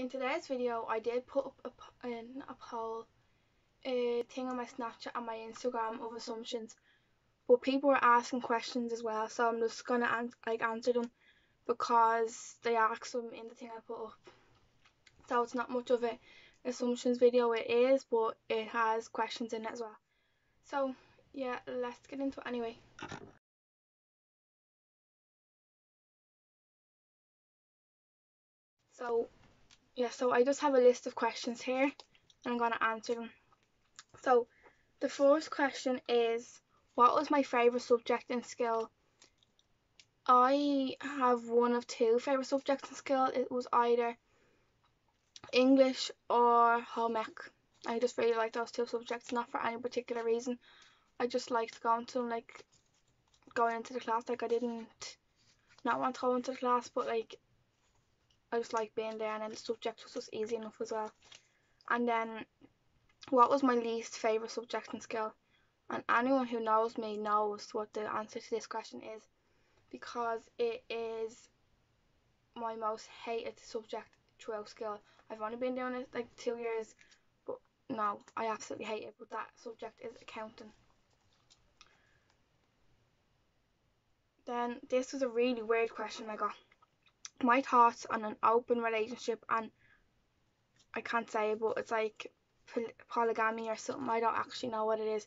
in today's video I did put up a, in a poll a thing on my Snapchat and my Instagram of assumptions. But people were asking questions as well so I'm just gonna an- like answer them because they asked them in the thing I put up. So it's not much of a assumptions video it is but it has questions in it as well. So yeah let's get into it anyway. So yeah so I just have a list of questions here and I'm going to answer them. So the first question is what was my favourite subject in skill I have one of two favourite subjects in skill it was either English or home ec. I just really liked those two subjects not for any particular reason. I just liked going to like going into the class. Like I didn't not want to go into the class but like I just like being there and then the subject was just easy enough as well. And then what was my least favourite subject in skill? And anyone who knows me knows what the answer to this question is because it is my most hated subject throughout skill. I've only been doing it like two years but no, I absolutely hate it but that subject is accounting. Then this was a really weird question I got my thoughts on an open relationship and I can't say but it's like polygamy or something I don't actually know what it is.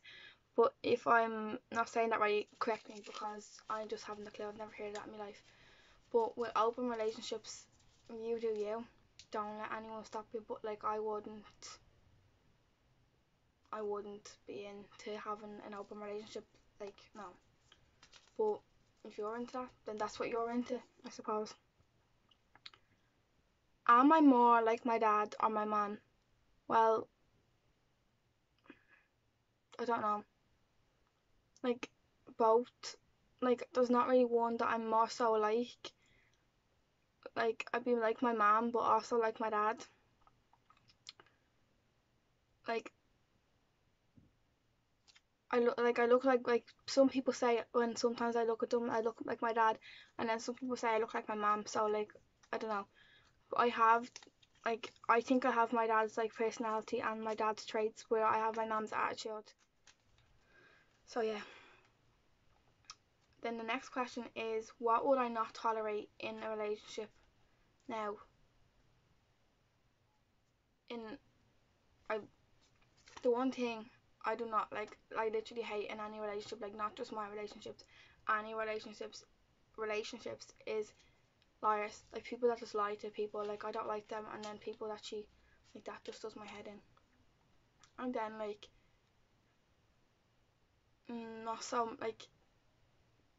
But if I'm not saying that right correct me because I just haven't a clue I've never heard that in my life. But with open relationships you do you. Don't let anyone stop you but like I wouldn't I wouldn't be into having an open relationship like no. But if you're into that then that's what you're into I suppose Am I more like my dad or my mum? Well, I don't know. Like, both. Like, there's not really one that I'm more so like. Like, I'd be like my mum, but also like my dad. Like, I look like I look like like some people say when sometimes I look at them I look like my dad and then some people say I look like my mom so like I don't know I have like I think I have my dad's like personality and my dad's traits where I have my mum's attitude. So yeah. Then the next question is what would I not tolerate in a relationship? Now in I the one thing I do not like I literally hate in any relationship, like not just my relationships, any relationships relationships is liars like people that just lie to people like I don't like them and then people that she like that just does my head in. And then like mm, not some like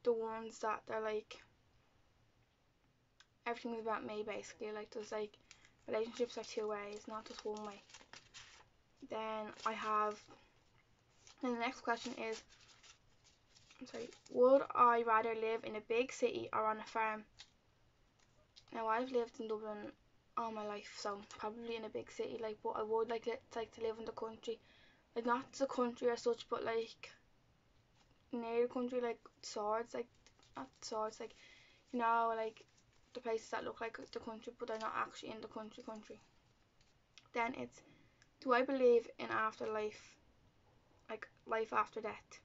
the ones that they're like everything's about me basically like there's like relationships are two ways not just one way. Then I have and the next question is I'm sorry would I rather live in a big city or on a farm now I've lived in Dublin all my life, so probably in a big city, like, but I would like it, like to live in the country, like not the country as such, but like near the country, like swords, like not swords, like you know, like the places that look like the country, but they're not actually in the country, country. Then it's, do I believe in afterlife, like life after death?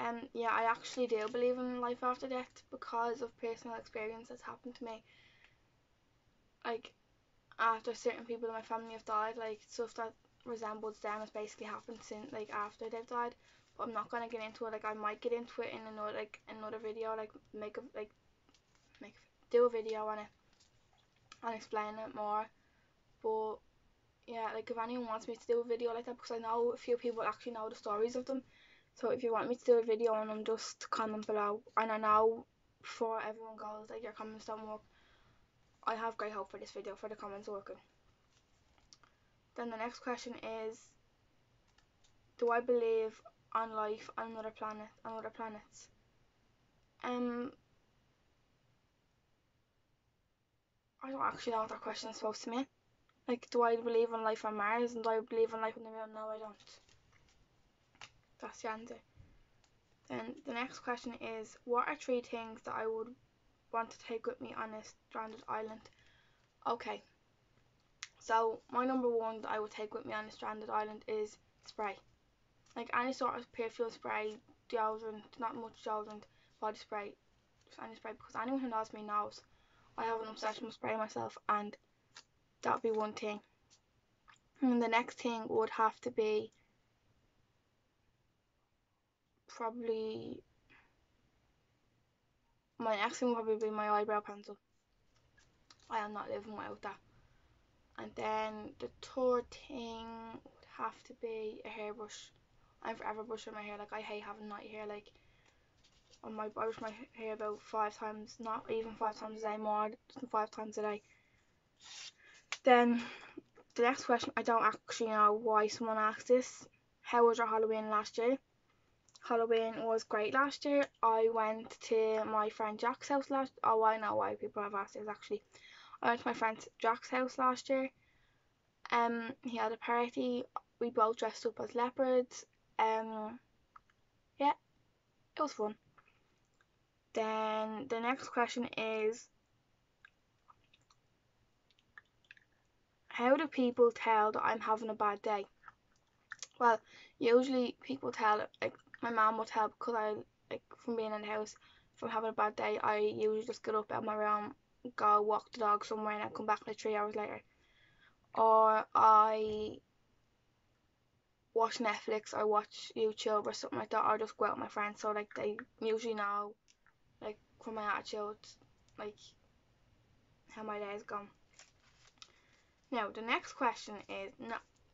Um, yeah, I actually do believe in life after death because of personal experience that's happened to me. Like, after certain people in my family have died, like stuff that resembles them has basically happened since like after they've died. But I'm not gonna get into it. Like, I might get into it in another like another video. Like, make a like make do a video on it and explain it more. But yeah, like if anyone wants me to do a video like that, because I know a few people actually know the stories of them so if you want me to do a video on them, just comment below. And I know before everyone goes, like your comments don't work. I have great hope for this video for the comments working. Then the next question is, do I believe on life on another planet, on other planets? Um, I don't actually know what that question is supposed to mean. Like, do I believe in life on Mars and do I believe in life on the moon? No, I don't. That's the answer. Then the next question is what are three things that I would want to take with me on a stranded island? Okay. So my number one that I would take with me on a stranded island is spray. Like any sort of perfume spray, deodorant, not much deodorant, body spray, just any spray because anyone who knows me knows I have an obsession with spray myself and that would be one thing. And the next thing would have to be probably my next thing would probably be my eyebrow pencil. I am not living without that. And then the third thing would have to be a hairbrush. I'm forever brushing my hair. Like I hate having night hair. Like on my I brush my hair about five times, not even five times a day, more than five times a day. Then the next question, I don't actually know why someone asked this. How was your Halloween last year? Halloween was great last year. I went to my friend Jack's house last. Oh, I know why people have asked this actually. I went to my friend Jack's house last year. Um, he had a party. We both dressed up as leopards. Um, yeah, it was fun. Then the next question is How do people tell that I'm having a bad day? Well, usually people tell like my mom would tell because I like from being in the house from having a bad day I usually just get up out of my room go walk the dog somewhere and I come back like three hours later. Or I watch Netflix or watch YouTube or something like that or just go out with my friends so like they usually know like from my attitude like how my day has gone. Now the next question is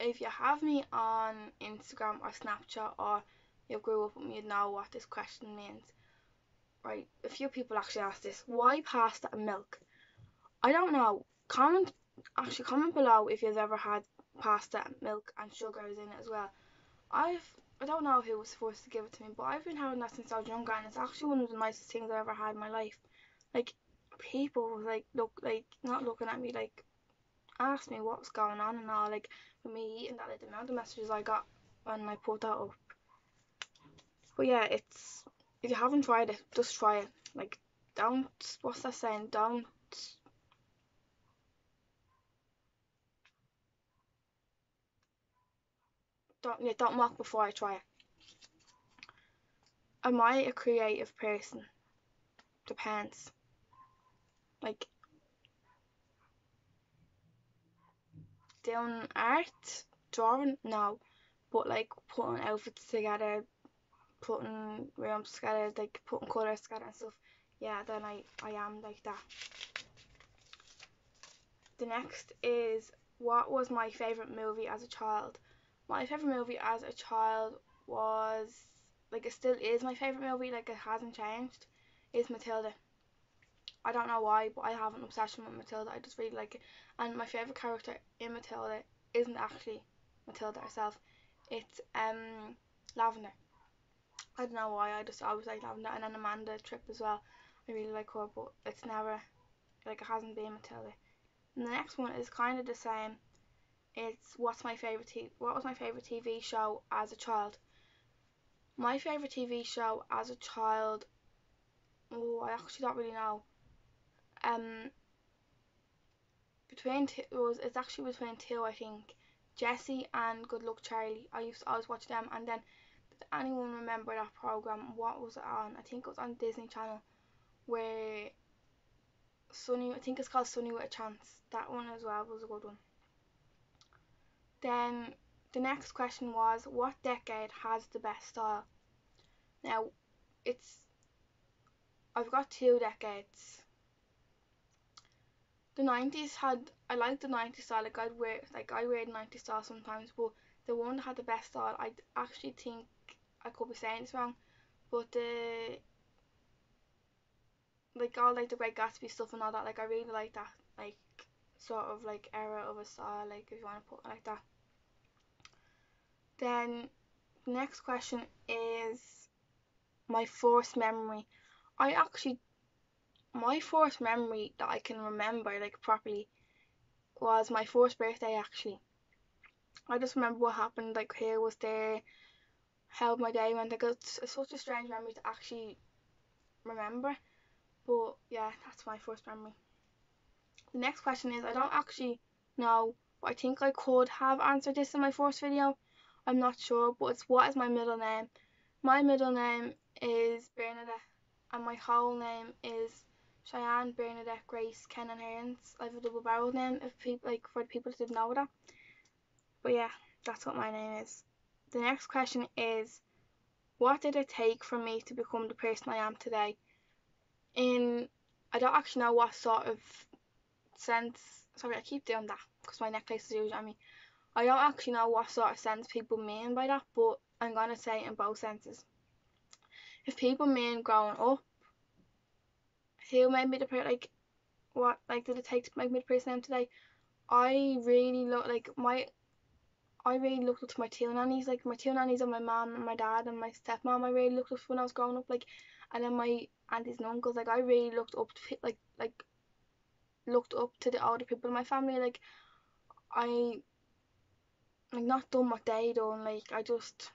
if you have me on Instagram or Snapchat or you grew up with me, you know what this question means right, a few people actually asked this. Why pasta and milk? I don't know. Comment actually comment below if you've ever had pasta, and milk and sugar is in it as well. I've I don't know who was supposed to give it to me, but I've been having that since I was younger and it's actually one of the nicest things I've ever had in my life. Like people like look like not looking at me like asked me what's going on and all like for me eating that like the amount of messages I got when I put that up. But yeah, it's if you haven't tried it, just try it. Like, don't, what's that saying? Don't, don't, yeah, don't mock before I try it. Am I a creative person? Depends. Like, doing art, drawing, no. But like putting outfits together, putting rooms together, like putting colours together and stuff, yeah, then I, I am like that. The next is what was my favourite movie as a child? My favourite movie as a child was, like it still is my favourite movie, like it hasn't changed, is Matilda. I don't know why, but I have an obsession with Matilda. I just really like it. And my favourite character in Matilda isn't actually Matilda herself. It's um Lavender. I don't know why. I just always like Lavender and then Amanda Thripp as well. I really like her, but it's never like it hasn't been Matilda. And the next one is kind of the same. It's what's my favorite t- what was my favorite TV show as a child? My favorite TV show as a child. Oh, I actually don't really know. Um, between two, it was it's actually between two, I think. Jessie and Good Luck Charlie. I used to always watch them, and then does anyone remember that program? What was it on? I think it was on Disney Channel, where Sunny. I think it's called Sunny with a Chance. That one as well was a good one. Then the next question was, what decade has the best style? Now, it's I've got two decades. The nineties had I like the nineties style. Like I'd wear like I wear nineties style sometimes, but the one that had the best style, I actually think I could be saying this wrong, but the like all like the Great Gatsby stuff and all that, like I really like that, like sort of like era of a style, like if you want to put it like that. Then the next question is my first memory. I actually my first memory that I can remember like properly was my first birthday actually. I just remember what happened, like who was there, how my day went. Like it's, it's such a strange memory to actually remember. But yeah, that's my first memory. The next question is I don't actually know but I think I could have answered this in my first video. I'm not sure, but it's what is my middle name? My middle name is Bernadette, and my whole name is Chyanne Bernadette Grace Kennan Hearns. I have a double barrel name if people like for the people that didn't know that. But yeah, that's what my name is. The next question is what did it take for me to become the person I am today? In I don't actually know what sort of sense sorry I keep doing that because my necklace is usually on me. I don't actually know what sort of sense people mean by that, but I'm gonna say in both senses. If people mean growing up, who made me the person like what like did it take to make me the person I am today? I really look like my I really looked up to my two nannies, like my two nannies and my mum and my dad and my stepmom. I really looked up to when I was growing up, like, and then my aunties and uncles. Like I really looked up to like like looked up to the older people in my family. Like I like not done what they done. Like I just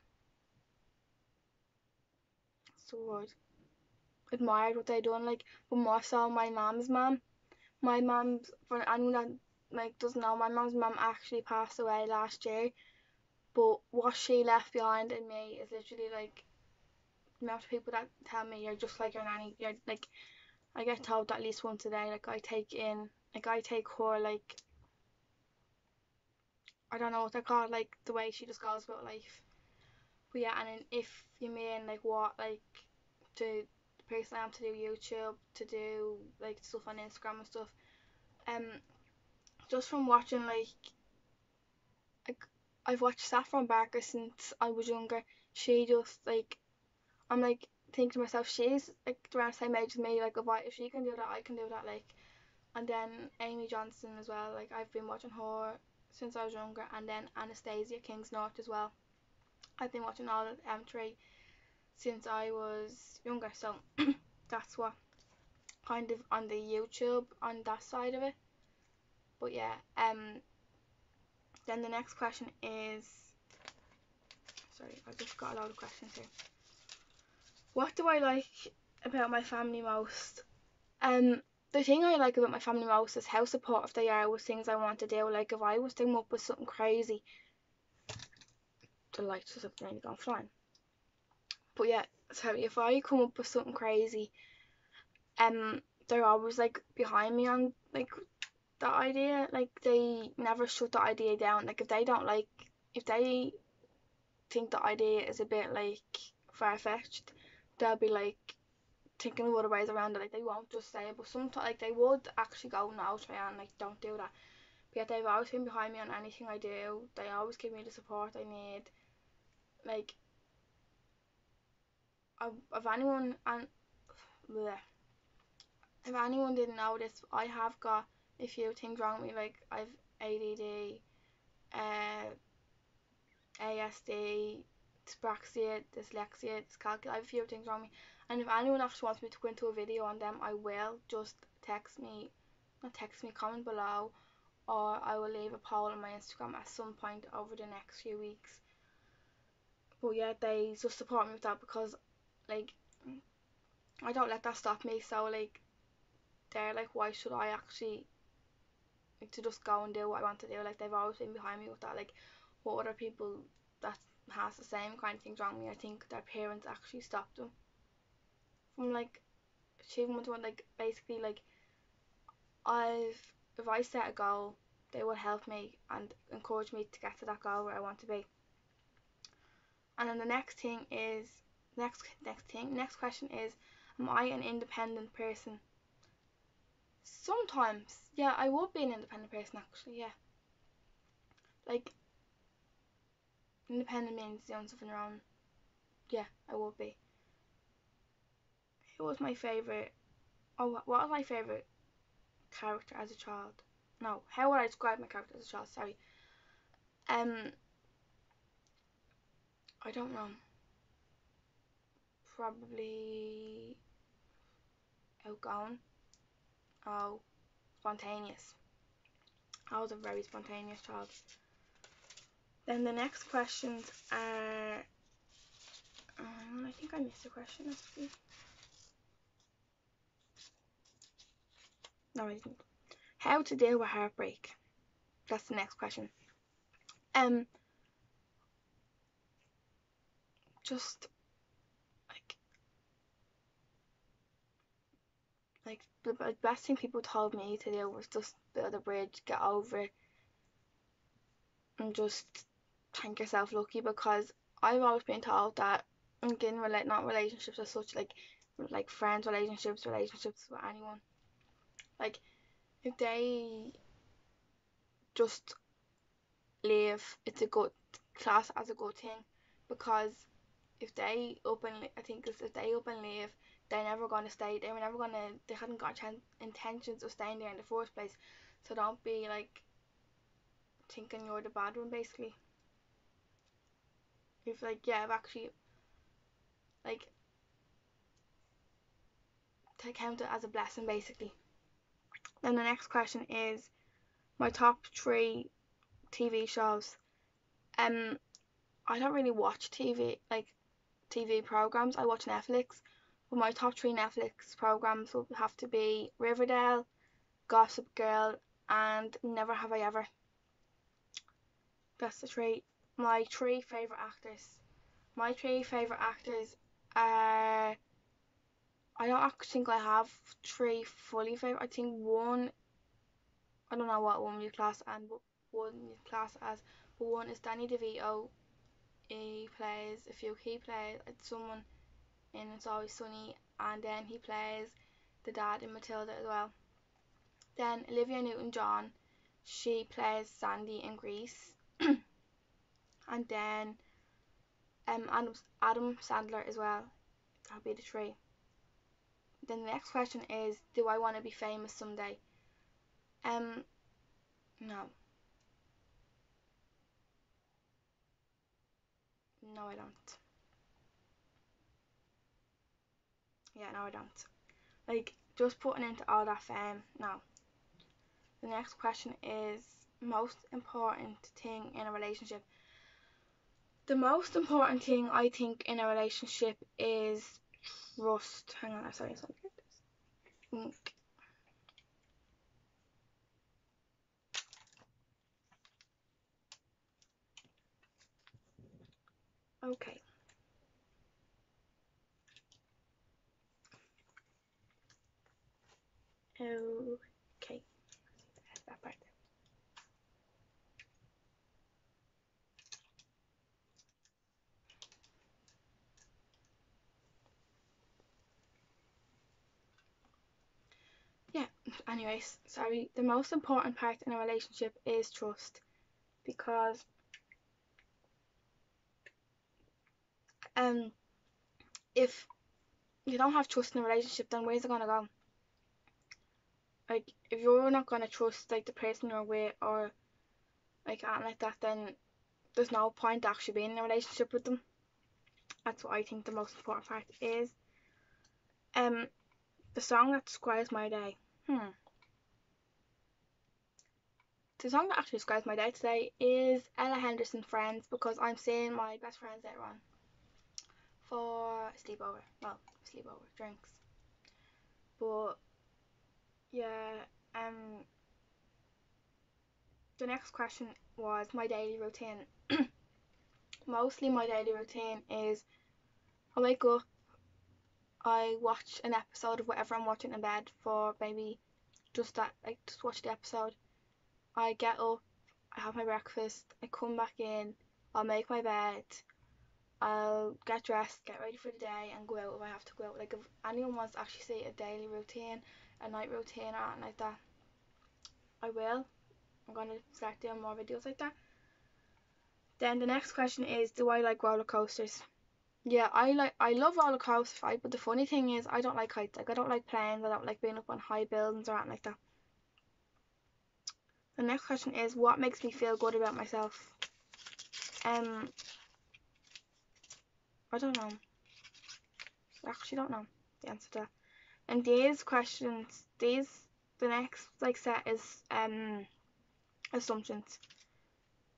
so admired what they done. Like but more so my mum's mum. My mum's for anyone that like doesn't know my mum's mum actually passed away last year but what she left behind in me is literally like of people that tell me you're just like your nanny you're like I get told at least once a day like I take in like I take her like I don't know what they're called like the way she just goes about life. But yeah and then if you mean like what like to the person I am to do YouTube to do like stuff on Instagram and stuff um just from watching like like I've watched Saffron Barker since I was younger. She just like I'm like thinking to myself, she's like around the same age as me, like if I if she can do that I can do that like. And then Amy Johnson as well, like I've been watching her since I was younger. And then Anastasia Kingsnorth as well. I've been watching all of M3 since I was younger. So that's what kind of on the YouTube on that side of it but yeah, um, then the next question is, sorry, I've just got a lot of questions here. What do I like about my family most? Um, the thing I like about my family most is how supportive they are with things I want to do. Like if I was to come up with something crazy, the lights just have nearly gone flying. But yeah, so if I come up with something crazy, um, they're always like behind me on like that idea like they never shut the idea down. Like if they don't like if they think the idea is a bit like far-fetched they'll be like thinking of other ways around it. Like they won't just say it but sometimes like they would actually go no try and like don't do that. But yet they've always been behind me on anything I do. They always give me the support I need. Like if anyone and bleh, if anyone didn't know this I have got a few things wrong with me like I've ADD, uh, ASD, dyspraxia, dyslexia, dyscalculia, I have a few things wrong with. Me and if anyone actually wants me to go into a video on them I will. Just text me, not text me, comment below or I will leave a poll on my Instagram at some point over the next few weeks. But yeah they just support me with that because like I don't let that stop me. So like they're like why should I actually like to just go and do what I want to do. Like they've always been behind me with that. Like what other people that has the same kind of things wrong with me, I think their parents actually stopped them from like achieving what. Like basically like I've if I set a goal, they will help me and encourage me to get to that goal where I want to be. And then the next thing is next next thing next question is am I an independent person? Sometimes, yeah, I would be an independent person actually, yeah. Like, independent means doing something wrong. Yeah, I would be. Who was my favourite? Oh, what was my favourite character as a child? No, how would I describe my character as a child? Sorry. Um, I don't know. Probably outgoing. Oh, spontaneous. I was a very spontaneous child. Then the next questions are. Um, I think I missed a question actually. No, I didn't. How to deal with heartbreak. that's the next question. Um, just like like the best thing people told me to do was just build a bridge, get over it, and just thank yourself lucky because I've always been told that again relate not relationships as such like like friends relationships relationships with anyone like if they just leave it's a good class as a good thing because if they openly I think if they openly leave they're never going to stay they were never going to they hadn't got intentions of staying there in the first place. So don't be like thinking you're the bad one basically. If like yeah I've actually like to count it as a blessing basically. Then the next question is my top three TV shows. Um I don't really watch TV like TV programs. I watch Netflix but my top three Netflix programs will have to be Riverdale Gossip Girl and Never Have I Ever that's the three my three favourite actors. My three favourite actors are I don't think I have three fully favourite. I think one I don't know what one you class and one you class as but one is Danny DeVito. He plays a few he plays someone in It's Always Sunny and then he plays the dad in Matilda as well. Then Olivia Newton John, she plays Sandy in Grease. and then um Adam, Adam Sandler as well. That'll be the three. Then the next question is, do I want to be famous someday? Um, no. No, I don't. Yeah, no, I don't. Like, just putting into all that fame, no. The next question is, most important thing in a relationship the most important thing I think in a relationship is trust. Hang on, sorry, sorry. Mm. Okay. Okay. That part. Yeah, anyways, sorry, the most important part in a relationship is trust because um if you don't have trust in a relationship then where's it gonna go? Like if you're not gonna trust like the person you're with or like anything like that then there's no point actually being in a relationship with them. That's what I think the most important part is. Um the song that describes my day Hmm. The song that actually describes my day today is Ella Henderson Friends because I'm seeing my best friends later on for sleepover. Well, sleepover, drinks. But yeah, um the next question was my daily routine. Mostly my daily routine is I wake up, I watch an episode of whatever I'm watching in bed for maybe just that, like just watch the episode. I get up, I have my breakfast, I come back in, I'll make my bed, I'll get dressed, get ready for the day, and go out if I have to go out. Like if anyone wants to actually see a daily routine, a night routine, or anything like that, I will. I'm gonna start doing more videos like that. Then the next question is, do I like roller coasters? Yeah, I like I love roller coasters, right? But the funny thing is, I don't like heights. Like I don't like planes. I don't like being up on high buildings or anything like that. The next question is, what makes me feel good about myself? Um, I don't know. I actually don't know the answer to that. And these questions, these the next like set is um assumptions.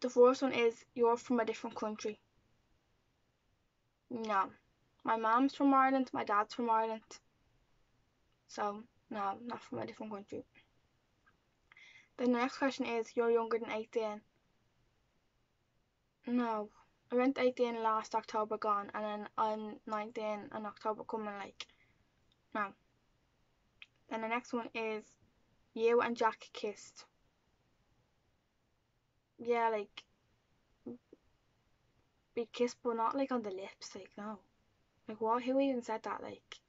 The first one is you're from a different country. No. My mom's from Ireland, my dad's from Ireland. So, no, not from a different country. The next question is, you're younger than 18. No. I went 18 last October gone, and then I'm 19 in October coming, like, no. Then the next one is, you and Jack kissed. Yeah, like, we kissed, but not, like, on the lips, like, no. Like, what? Who even said that, like?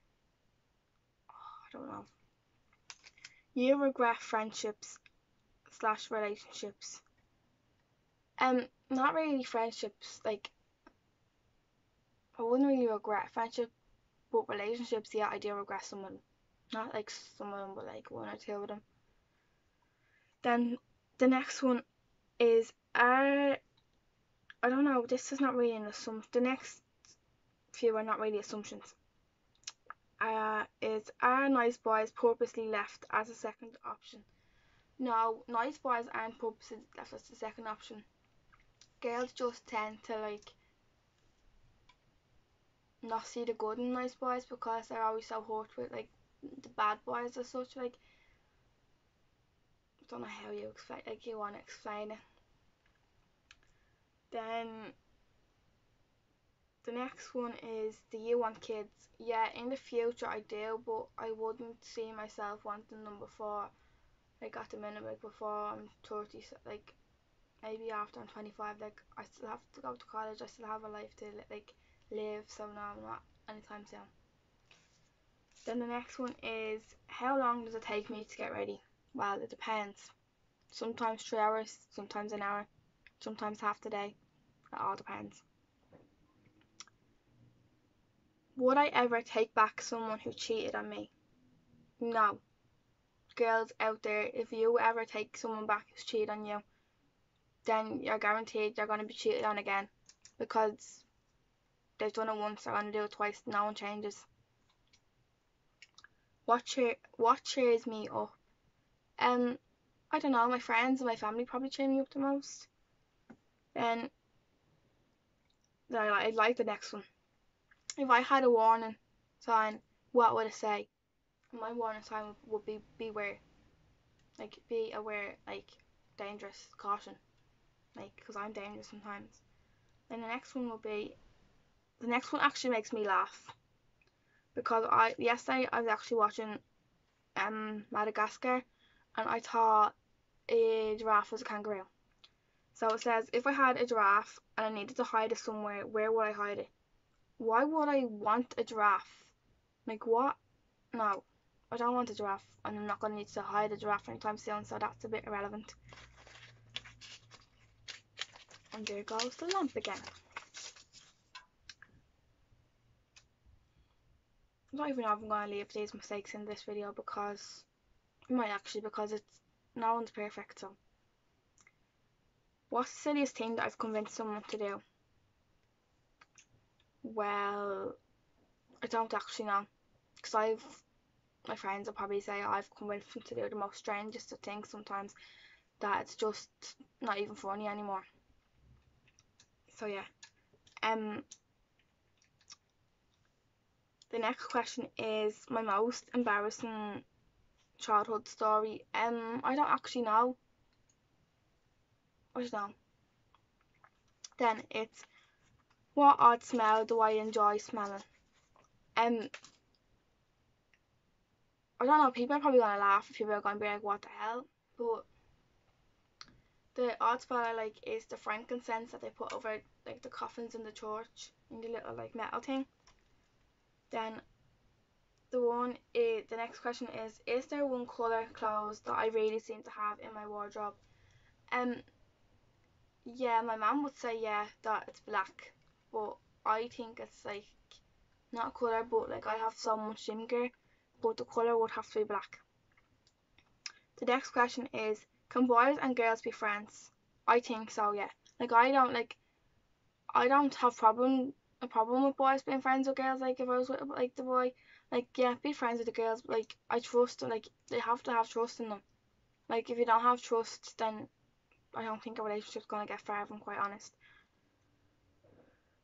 Oh, I don't know. You regret friendships slash relationships. Um, not really friendships. Like, I wouldn't really regret friendship, but relationships, yeah, I do regret some of them. Not like some of them, but like one or two of them. Then the next one is are I don't know. This is not really an assumption. The next few are not really assumptions. Uh, is are nice boys purposely left as a second option? No, nice boys aren't purposely left as the second option. Girls just tend to like not see the good in nice boys because they're always so hurt with like the bad boys as such. Like, I don't know how you explain like you want to explain it. Then the next one is do you want kids? Yeah, in the future I do, but I wouldn't see myself wanting them before like at the minute, like before I'm 30, like maybe after I'm 25, like I still have to go to college, I still have a life to like live, so no, I'm not anytime soon. Then the next one is how long does it take me to get ready? Well, it depends. Sometimes three hours, sometimes an hour, sometimes half the day. It all depends. Would I ever take back someone who cheated on me? No. Girls out there, if you ever take someone back who's cheated on you, then you're guaranteed you're going to be cheated on again because they've done it once, they're going to do it twice, no one changes. What, cheer, what cheers me up? Um, I don't know, my friends and my family probably cheer me up the most. Then, then I, like the next one. If I had a warning sign, what would it say? My warning sign would, would be beware. Like, be aware, like, dangerous, caution. Like, because I'm dangerous sometimes. Then the next one will be the next one actually makes me laugh because I yesterday I was actually watching um Madagascar and I thought a giraffe was a kangaroo. So it says if I had a giraffe and I needed to hide it somewhere, where would I hide it? Why would I want a giraffe? Like what? No, I don't want a giraffe and I'm not going to need to hide a giraffe anytime soon, so that's a bit irrelevant. And there goes the lamp again. Don't even know if I'm going to leave these mistakes in this video because might actually because it's no one's perfect so. What's the silliest thing that I've convinced someone to do? Well I don't actually know. Because I've my friends will probably say I've convinced them to do the most strangest of things sometimes that it's just not even funny anymore. So yeah. Um the next question is my most embarrassing childhood story. Um, I don't actually know. I don't. Then it's what odd smell do I enjoy smelling? Um, I don't know. People are probably gonna laugh. If people are gonna be like, "What the hell?" But the odd smell I like is the frankincense that they put over like the coffins in the church in the little like metal thing. Then the one is the next question is is there one colour clothes that I really seem to have in my wardrobe? Um yeah, my mom would say yeah that it's black, but I think it's like not a colour but like I have so much gym gear, but the colour would have to be black. The next question is can boys and girls be friends? I think so, yeah. Like I don't like I don't have problem a problem with boys being friends with girls. Like if I was with like the boy, like yeah, be friends with the girls. But, like I trust, like they have to have trust in them. Like if you don't have trust, then I don't think a relationship's gonna get far. If I'm quite honest.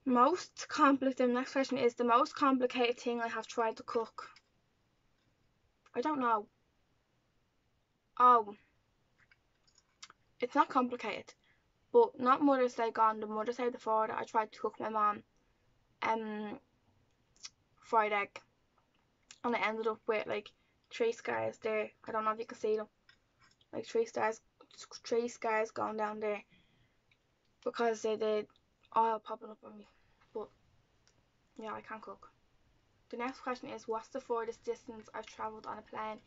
Most complicated. Next question is the most complicated thing I have tried to cook. I don't know. Oh. it's not complicated. But not Mother's Day gone, the Mother's Day before that I tried to cook my mom um fried egg and I ended up with like three scars there. I don't know if you can see them. Like three stars three scars going down there because they did oil popping up on me. But yeah, I can't cook. The next question is what's the furthest distance I've travelled on a plane?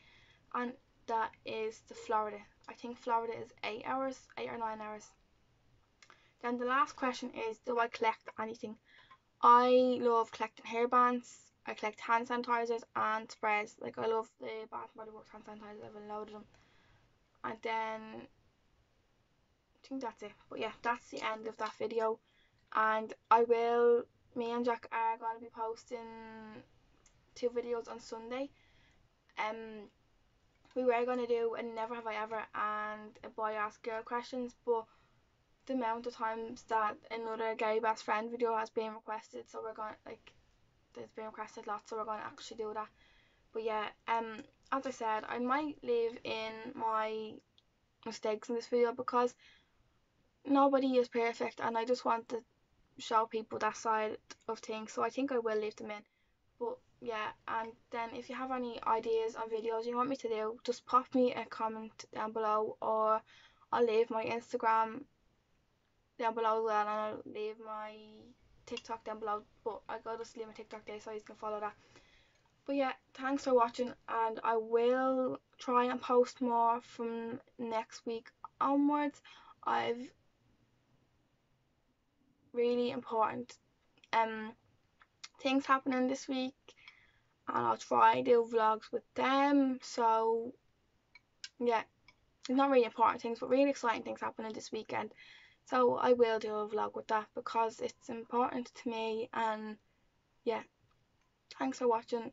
And that is to Florida. I think Florida is eight hours, eight or nine hours. Then the last question is do I collect anything? I love collecting hairbands. I collect hand sanitizers and sprays. Like I love the Bath and Body Works hand sanitizers. I've loaded them. And then I think that's it. But yeah, that's the end of that video. And I will, me and Jack are going to be posting two videos on Sunday. Um, we were going to do a Never Have I Ever and a Boy Ask Girl questions, but the amount of times that another gay best friend video has been requested, so we're going like there's been requested lots, so we're going to actually do that. But yeah, um, as I said, I might leave in my mistakes in this video because nobody is perfect, and I just want to show people that side of things. So I think I will leave them in. But yeah, and then if you have any ideas on videos you want me to do, just pop me a comment down below, or I'll leave my Instagram down below as well and I'll leave my TikTok down below but I gotta leave my TikTok there so you can follow that. But yeah thanks for watching and I will try and post more from next week onwards. I've really important um things happening this week and I'll try do vlogs with them. So yeah it's not really important things but really exciting things happening this weekend so I will do a vlog with that because it's important to me and yeah. Thanks for watching.